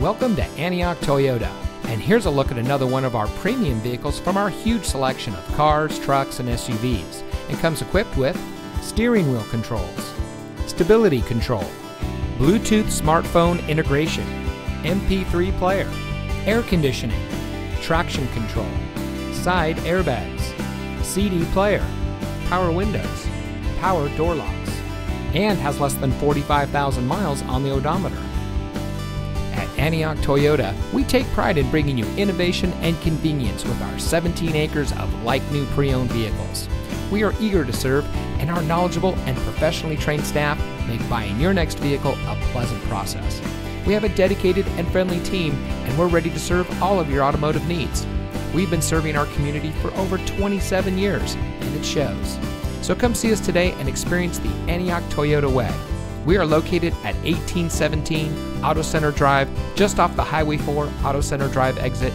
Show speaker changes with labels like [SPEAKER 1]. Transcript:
[SPEAKER 1] Welcome to Antioch Toyota. And here's a look at another one of our premium vehicles from our huge selection of cars, trucks, and SUVs. It comes equipped with steering wheel controls, stability control, Bluetooth smartphone integration, MP3 player, air conditioning, traction control, side airbags, CD player, power windows, power door locks, and has less than 45,000 miles on the odometer. Antioch Toyota, we take pride in bringing you innovation and convenience with our 17 acres of like new pre owned vehicles. We are eager to serve, and our knowledgeable and professionally trained staff make buying your next vehicle a pleasant process. We have a dedicated and friendly team, and we're ready to serve all of your automotive needs. We've been serving our community for over 27 years, and it shows. So come see us today and experience the Antioch Toyota way. We are located at 1817 Auto Center Drive, just off the Highway 4 Auto Center Drive exit